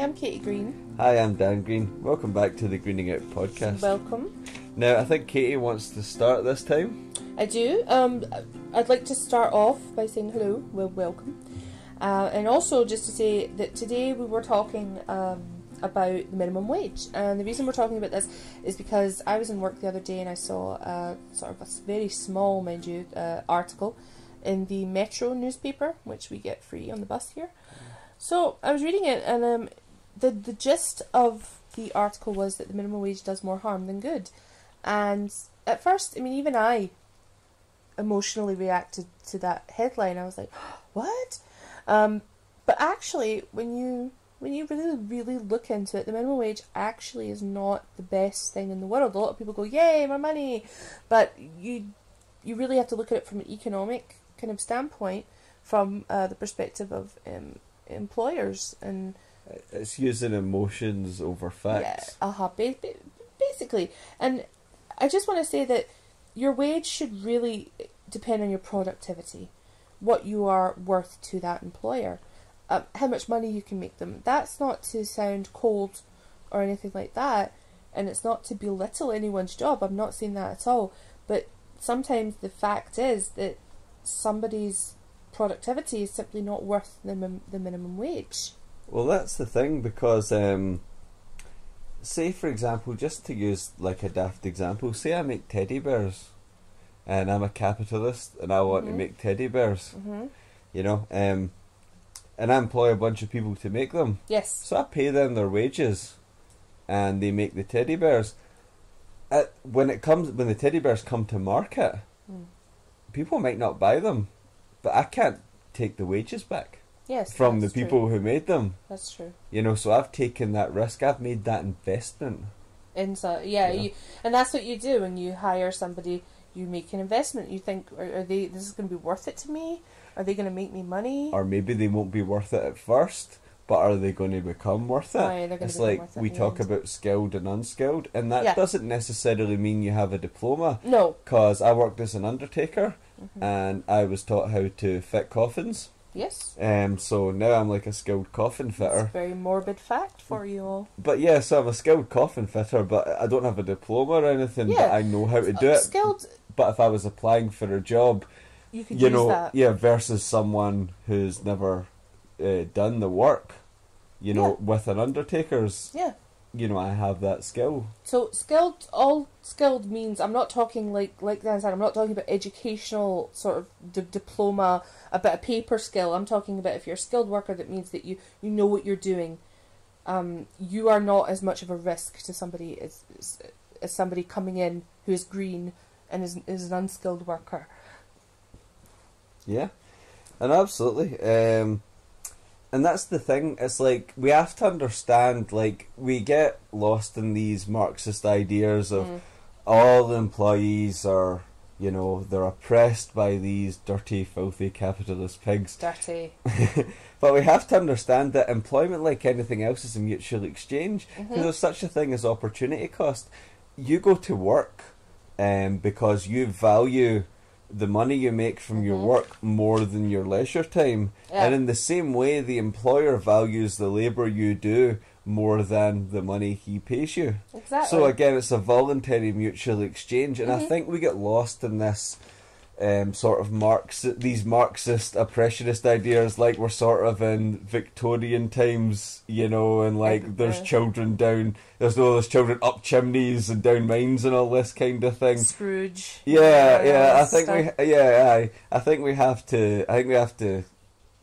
I'm Caity Green. Hi, I'm Dan Green. Welcome back to the Greening Out podcast. Welcome. Now, I think Caity wants to start this time. I do. Um, I'd like to start off by saying hello, well, welcome, uh, and also just to say that today we were talking um, about the minimum wage, and the reason we're talking about this is because I was in work the other day and I saw a sort of a very small, mind you, uh, article in the Metro newspaper, which we get free on the bus here. So I was reading it, and um, the the gist of the article was that the minimum wage does more harm than good, and at first, I mean, even I emotionally reacted to that headline. I was like, "What?" Um, but actually, when you when you really really look into it, the minimum wage actually is not the best thing in the world. A lot of people go, "Yay, more money," but you you really have to look at it from an economic kind of standpoint, from uh, the perspective of um, employers and It's using emotions over facts. yeah, uh-huh, ba- ba- basically. And I just want to say that your wage should really depend on your productivity, what you are worth to that employer, um, how much money you can make them. That's not to sound cold or anything like that, and it's not to belittle anyone's job. I'm not saying that at all. But sometimes the fact is that somebody's productivity is simply not worth the, the minimum wage. Well, that's the thing because, um, say for example, just to use like a daft example, say I make teddy bears, and I'm a capitalist and I want Mhm. to make teddy bears, hmm you know, um, and I employ a bunch of people to make them. Yes. So I pay them their wages, and they make the teddy bears. At, when it comes, when the teddy bears come to market, Mm. people might not buy them, but I can't take the wages back Yes. from the that's true. people who made them. That's true. You know, so I've taken that risk. I've made that investment. Inside, yeah, Yeah. You, and that's what you do when you hire somebody. You make an investment. You think, are, are they? This is going to be worth it to me? Are they going to make me money? Or maybe they won't be worth it at first, but are they going to become worth it? Aye, it's like it we talk end. about skilled and unskilled, and that Yeah. doesn't necessarily mean you have a diploma. no. Because I worked as an undertaker, Mhm. and I was taught how to fit coffins. Yes. Um, so now I'm like a skilled coffin fitter. very morbid fact for you all. But yeah, so I'm a skilled coffin fitter, but I don't have a diploma or anything. But Yeah. I know how to do Uh, it. Skilled, But if I was applying for a job, you could you use know, that. yeah, versus someone who's never uh, done the work, you know, Yeah. with an undertaker's, Yeah. You know, I have that skill. So skilled, all skilled means I'm not talking like like said. I'm not talking about educational sort of d- diploma, a bit of paper skill. I'm talking about if you're a skilled worker, that means that you you know what you're doing. Um, you are not as much of a risk to somebody as as, as somebody coming in who is green and is is an unskilled worker. Yeah, and absolutely. Um, and that's the thing. It's like we have to understand. Like we get lost in these Marxist ideas of Mm. all the employees are, you know, they're oppressed by these dirty, filthy capitalist pigs. Dirty. but we have to understand that employment, like anything else, is a mutual exchange. Because Mhm. there's such a thing as opportunity cost. You go to work um, because you value the money you make from your Mhm. work more than your leisure time. Yeah. And in the same way, the employer values the labour you do more than the money he pays you. Exactly. So again, it's a voluntary mutual exchange, and I Mhm. think we get lost in this um, sort of Marx these Marxist oppressionist ideas, like we're sort of in Victorian times, you know, and like there's children down, there's all those children up chimneys and down mines and all this kind of thing. Scrooge. Yeah, yeah, I think stuff. we, yeah, I, I think we have to, I think we have to,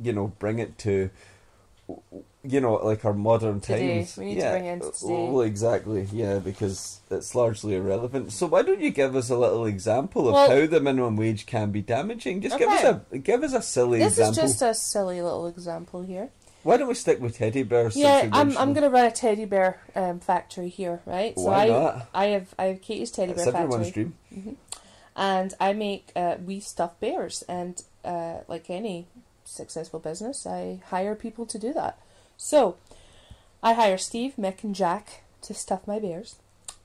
you know, bring it to, you know, like our modern Today. times. We need to yeah. bring it into today. Well, exactly, yeah, because it's largely irrelevant. So why don't you give us a little example of Well- how the minimum wage can be damaging? Just give us a, give us a silly This example. is just a silly little example here. Why don't we stick with teddy bears? Yeah, I'm I'm gonna run a teddy bear um, factory here, right? Why I not? I have I have Caity's teddy It's bear everyone's factory, dream. and I make uh, wee stuffed bears. And uh, like any successful business, I hire people to do that. So I hire Steve, Mick, and Jack to stuff my bears,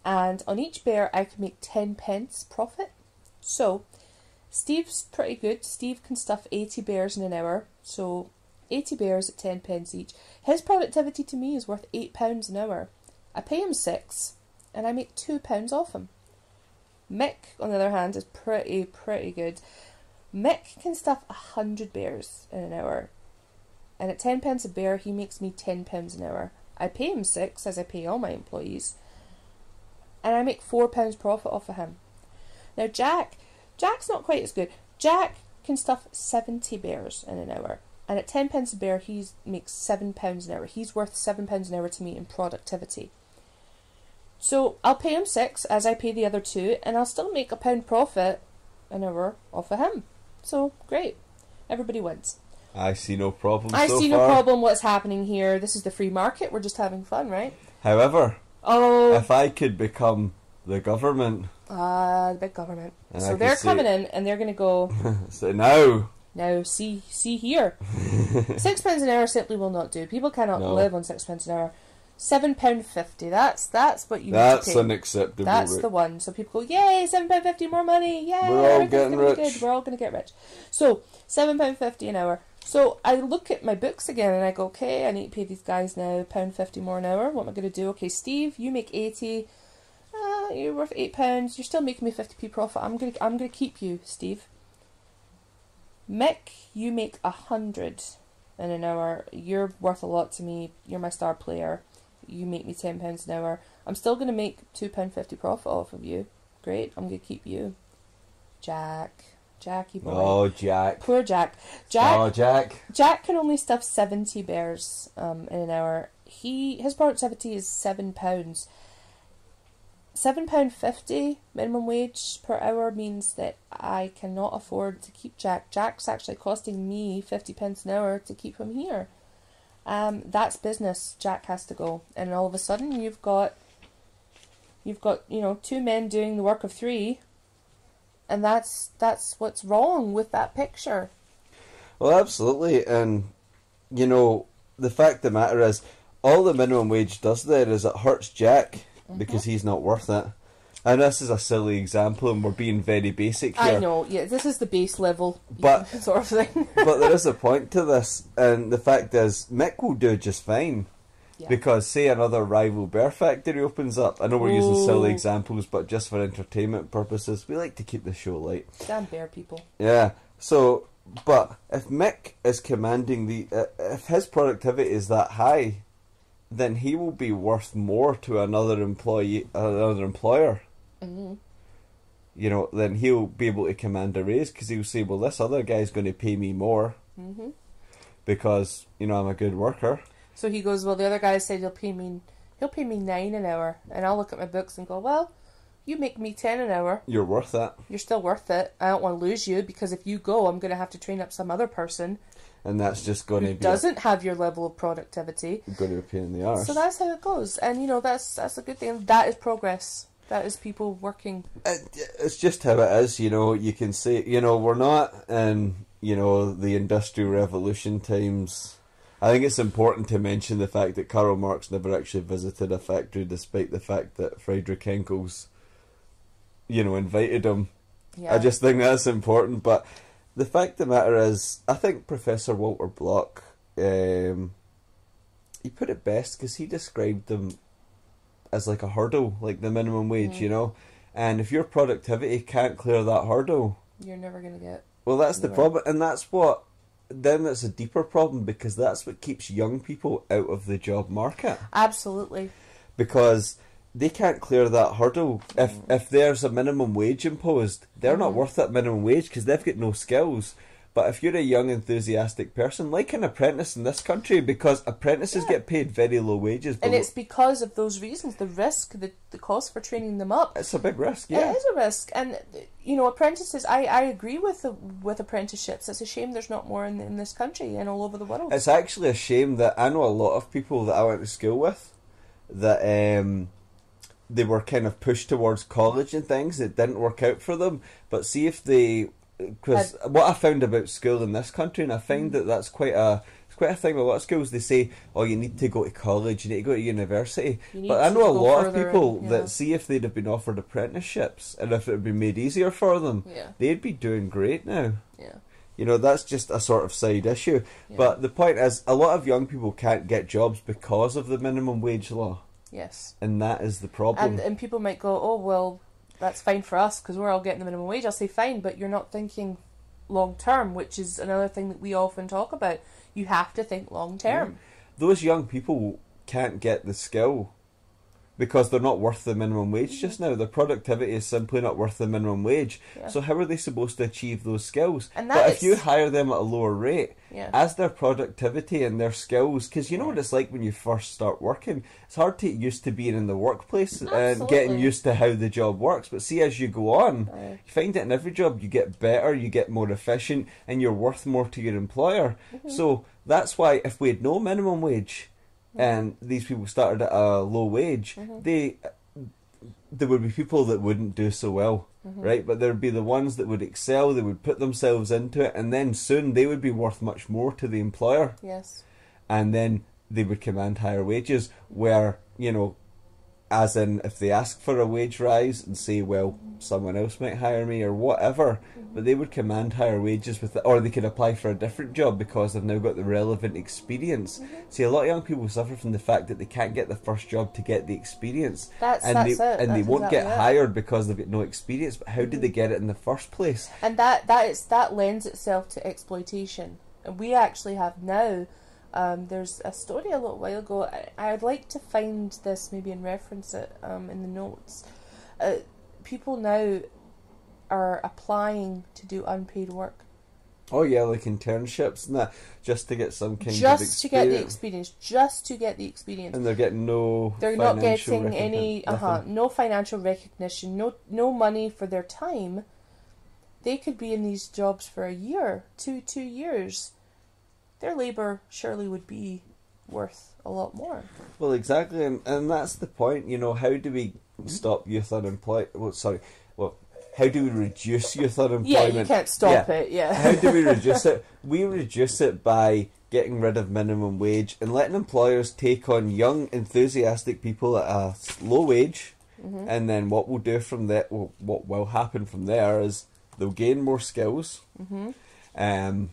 and on each bear I can make ten pence profit. So Steve's pretty good. Steve can stuff eighty bears in an hour, so 80 bears at 10 pence each. His productivity to me is worth £8 an hour. I pay him 6 and I make £2 off him. Mick, on the other hand, is pretty, pretty good. Mick can stuff 100 bears in an hour. And at 10 pence a bear, he makes me £10 an hour. I pay him 6 as I pay all my employees. And I make £4 profit off of him. Now, Jack, Jack's not quite as good. Jack can stuff 70 bears in an hour. And at 10 pence a bear, he makes £7 an hour. He's worth £7 an hour to me in productivity. So I'll pay him 6 as I pay the other two, and I'll still make a pound profit an hour off of him. So great. Everybody wins. I see no problem. I so see no far. problem what's happening here. This is the free market. We're just having fun, right? However, Oh, if I could become the government, ah, the big government. And I so can they're coming in and they're going to go, so now now see see here. sixpence an hour simply will not do. People cannot No. live on sixpence an hour. Seven pound fifty. That's that's what you that's to unacceptable. That's Rick. the one. So people go, yay, seven pound fifty, more money, yay, We're all getting rich. good. We're all gonna get rich. So seven pound fifty an hour. So I look at my books again and I go, okay, I need to pay these guys now pound fifty more an hour. What am I gonna do? Okay, Steve, you make eighty. Uh, you're worth eight pounds. You're still making me fifty p profit. I'm gonna I'm gonna keep you, Steve. Mick, you make a hundred in an hour. You're worth a lot to me. You're my star player. You make me ten pounds an hour. I'm still gonna make two pound fifty profit off of you. Great. I'm gonna keep you. Jack, Jackie boy. Oh, Jack. Poor Jack. Jack. Oh, Jack. Jack can only stuff seventy bears um, in an hour. He his productivity is seven pounds. Seven pound fifty minimum wage per hour means that I cannot afford to keep Jack. Jack's actually costing me fifty pence an hour to keep him here. Um, that's business. Jack has to go, and all of a sudden you've got you've got you know two men doing the work of three, and that's that's what's wrong with that picture. Well, absolutely, and you know the fact of the matter is, all the minimum wage does there is it hurts Jack Mm-hmm. because he's not worth it. And this is a silly example, and we're being very basic here. I know, yeah, this is the base level But- sort of thing. but there is a point to this, and the fact is, Mick will do just fine. Yeah. Because say another rival bear factory opens up. I know we're using silly examples, but just for entertainment purposes, we like to keep the show light. Damn bear people. Yeah. So, but if Mick is commanding the, uh, if his productivity is that high, then he will be worth more to another employee, another employer. hmm You know, then he'll be able to command a raise because he'll say, "Well, this other guy's going to pay me more hmm because you know I'm a good worker." So he goes, well, the other guy said he'll pay me, he'll pay me nine an hour, and I'll look at my books and go, well, you make me ten an hour. You're worth that, You're still worth it. I don't want to lose you because if you go, I'm going to have to train up some other person and that's just going to be doesn't have your level of productivity. a, going to be a pain in the arse. So that's how it goes, and you know that's that's a good thing. That is progress. That is people working. Uh, it, it's just how it is, you know. You can say, you know, we're not in, you know, the Industrial Revolution times. I think it's important to mention the fact that Karl Marx never actually visited a factory, despite the fact that Friedrich Engels, you know, invited him. Yeah. I just think that's important. But the fact of the matter is, I think Professor Walter Block, um, he put it best because he described them as like a hurdle, like the minimum wage, Mm. you know. And if your productivity can't clear that hurdle, You're never going to get. well, that's the problem, and that's what. Then that's a deeper problem because that's what keeps young people out of the job market Absolutely. because they can't clear that hurdle. If if there's a minimum wage imposed, they're not Mhm. worth that minimum wage because they've got no skills. But if you're a young enthusiastic person, like an apprentice in this country, because apprentices Yeah. get paid very low wages, And it's because of those reasons, the risk, the, the cost for training them up. it's a big risk. Yeah, It is a risk, and you know, apprentices. I, I agree with the, with apprenticeships. It's a shame there's not more in in this country and all over the world. It's actually a shame that I know a lot of people that I went to school with that um, they were kind of pushed towards college and things. It didn't work out for them. But see if they, because what I found about school in this country, and I find mm. that that's quite a it's quite a thing. with A lot of schools they say, "Oh, you need to go to college, you need to go to university." But I know a lot of people and- yeah. that see if they'd have been offered apprenticeships and if it had been made easier for them, yeah, they'd be doing great now. yeah. You know, that's just a sort of side issue. Yeah. But the point is, a lot of young people can't get jobs because of the minimum wage law, yes. and that is the problem. And and people might go, oh well, that's fine for us because we're all getting the minimum wage. I'll say fine, but you're not thinking long term, which is another thing that we often talk about. You have to think long term. Those young people can't get the skill because they're not worth the minimum wage just now. Their productivity is simply not worth the minimum wage. Yeah. So how are they supposed to achieve those skills? And but that if you hire them at a lower rate, Yeah. as their productivity and their skills, because you know what it's like when you first start working. It's hard to get used to being in the workplace and getting used to how the job works. But see, as you go on, Aye. you find that in every job you get better, you get more efficient, and you're worth more to your employer. Mm-hmm. So that's why if we had no minimum wage. And these people started at a low wage, they there would be people that wouldn't do so well, Mm-hmm. right? But there'd be the ones that would excel, they would put themselves into it, and then soon they would be worth much more to the employer, Yes. and then they would command higher wages. Where you know, as in if they ask for a wage rise and say, well, someone else might hire me or whatever, but they would command higher wages with it, or they could apply for a different job because they've now got the relevant experience. See, a lot of young people suffer from the fact that they can't get the first job to get the experience, That's and that's they it. and they won't exactly get it. Mm-hmm. hired because they've got no experience. But how did they get it in the first place? and that that is that lends itself to exploitation and we actually have now um, there's a story a little while ago. I, i'd like to find this maybe and reference it um, in the notes. Uh, people now are applying to do unpaid work. Oh yeah, like internships and that, just to get some kind of just to get the experience. just to get the experience. And they're getting no. they're not getting any uh huh no financial recognition no no money for their time. They could be in these jobs for a year two two years their labor surely would be worth a lot more Well, exactly, and, and that's the point. You know, how do we stop youth unemployment? Well, sorry, well, how do we reduce youth unemployment? yeah you can't stop Yeah. it yeah How do we reduce it? We reduce it by getting rid of minimum wage and letting employers take on young, enthusiastic people at a low wage. Mm-hmm. And then what we'll do from that, well, what will happen from there is they'll gain more skills. mm-hmm. Um,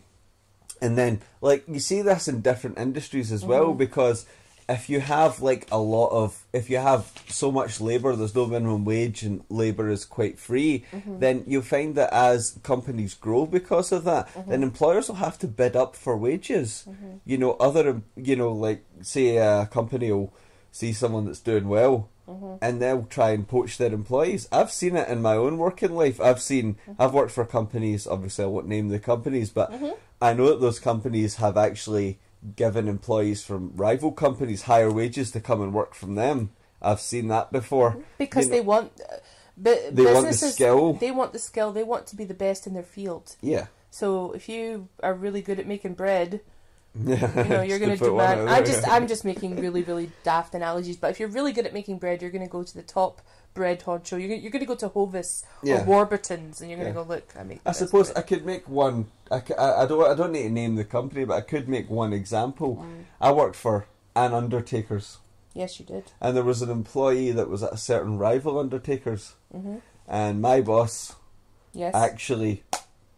and then, like, you see this in different industries as well, Mhm. because if you have, like, a lot of, if you have so much labour, there's no minimum wage and labour is quite free, Mm-hmm. then you'll find that as companies grow because of that, then employers will have to bid up for wages. Mm-hmm. You know, other, you know, like, say a company will see someone that's doing well Mm-hmm. and they'll try and poach their employees. I've seen it in my own working life. I've seen, Mm-hmm. I've worked for companies, obviously I won't name the companies, but I know that those companies have actually given employees from rival companies higher wages to come and work from them. I've seen that before. because You know- they want uh, bu- They want the skill. they want the skill they want to be the best in their field Yeah. so if you are really good at making bread Yeah. you know you're gonna demand i'm there. just i'm just making really really daft analogies but if you're really good at making bread you're going to go to the top bread honcho you're, you're going to go to hovis Yeah. or warburtons and you're going to Yeah. go look i make I suppose I could make one. I, I- I don't. I don't need to name the company, but I could make one example. Mm. I worked for an Undertakers, yes you did and there was an employee that was at a certain rival Undertakers, hmm and my boss yes actually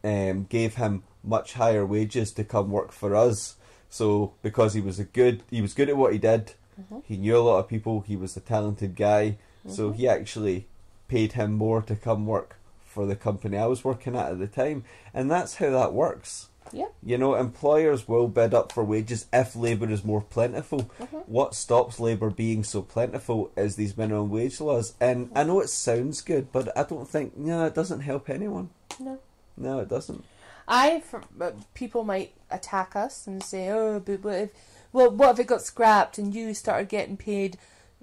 um, gave him much higher wages to come work for us. So because he was a good, he was good at what he did. Mhm. He knew a lot of people. He was a talented guy. So Mhm. he actually paid him more to come work for the company I was working at at the time, and that's how that works. yeah You know, employers will bid up for wages if labour is more plentiful. Mhm. What stops labour being so plentiful is these minimum wage laws. And I know it sounds good, but I don't think, no, it doesn't help anyone. no No, it doesn't. I uh, people might attack us and say, "Oh, but what if, well, what if it got scrapped and you started getting paid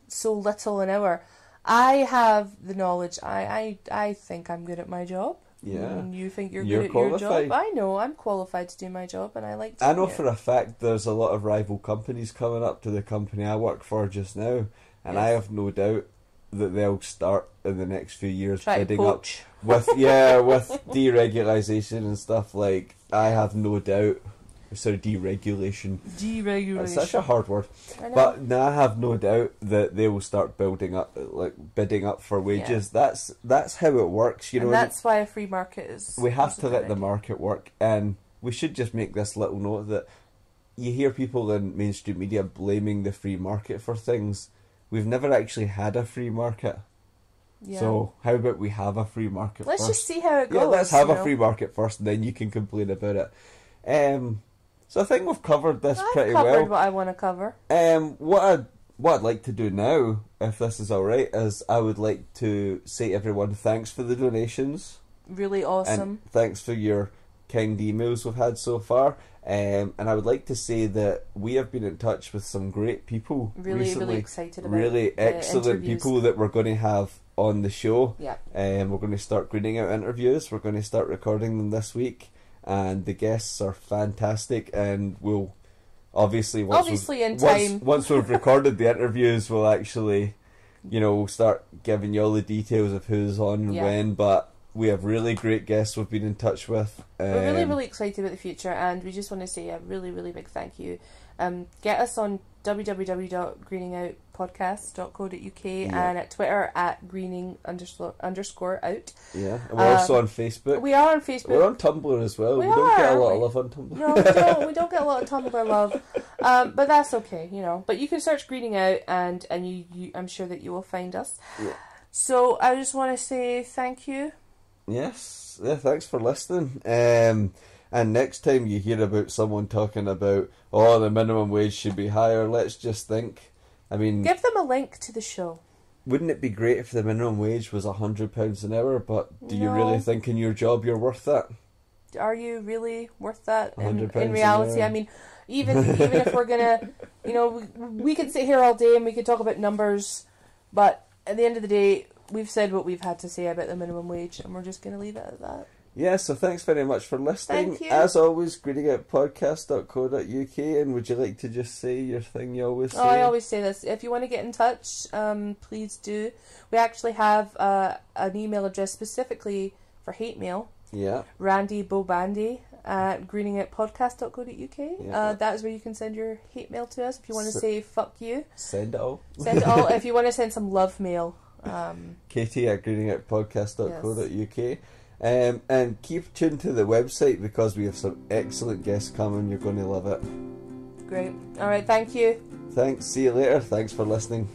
so little an hour?" I have the knowledge. I I, I think I'm good at my job. Yeah. And you think you're, You're good at your job. I know I'm qualified to do my job, and I like. To I know it. for a fact there's a lot of rival companies coming up to the company I work for just now, and I have no doubt that they'll start in the next few years try bidding up with yeah with deregulation and stuff like I have no doubt. Sorry, deregulation. Deregulation. It's such a hard word, but now I have no doubt that they will start building up, like bidding up for wages. That's that's how it works, you know. and and that's why a free market is. we have to let the market work, and we should just make this little note that you hear people in mainstream media blaming the free market for things. We've never actually had a free market. Yeah. So how about we have a free market let's first? just see how it goes. yeah, let's have a know. free market first, and then you can complain about it. Um, so I think we've covered this I've pretty covered well. what I want to cover. Um, what I'd, what I'd like to do now, if this is all right, is I would like to say to everyone thanks for the donations Really awesome. and thanks for your kind emails we've had so far. Um, and I would like to say that we have been in touch with some great people really, recently. really excited about really excellent interviews. people that we're going to have on the show. Yeah. Um, we're going to start greening out interviews. We're going to start recording them this week, and the guests are fantastic. And we'll obviously once we've- Obviously in once, time. once we've recorded the interviews, we'll actually, you know, we'll start giving you all the details of who's on and Yeah. when. But we have really great guests we've been in touch with. Um, We're really, really excited about the future, and we just want to say a really, really big thank you. Um, get us on www.greeningoutpodcast.co.uk Yeah. and at Twitter at greening underscore, underscore out. yeah. And we're also on Facebook. We are on Facebook. We're on Tumblr as well. We We, don't get a lot aren't of love on Tumblr. no, we don't. We don't get a lot of Tumblr love, um, but that's okay, you know. But you can search "greening out" and and you, you I'm sure that you will find us. Yeah. So I just want to say thank you. Yes, yeah, thanks for listening. Um, and next time you hear about someone talking about, oh, the minimum wage should be higher, let's just think. I mean, Give them a link to the show. wouldn't it be great if the minimum wage was a hundred pounds an hour? But do you really think in your job you're worth that? Are you really worth that? In, £100 in reality. I mean, even even if we're gonna, you know, we, we could sit here all day and we could talk about numbers, but at the end of the day, we've said what we've had to say about the minimum wage, and we're just gonna leave it at that. Yeah, so thanks very much for listening. Thank you. As always, greeningoutpodcast.co.uk, and would you like to just say your thing you always say? Oh, I always say this. If you want to get in touch, um, please do. We actually have uh, an email address specifically for hate mail. Yeah, Randy Bobandy at greeningoutpodcast.co.uk. Yeah. Uh, that is where you can send your hate mail to us if you want to So- say fuck you. send it all. Send it all if you want to send some love mail. Um, Katie at greeningoutpodcast.co.uk. Um, and keep tuned to the website because we have some excellent guests coming. You're going to love it. great. All right. Thank you. Thanks. See you later. Thanks for listening.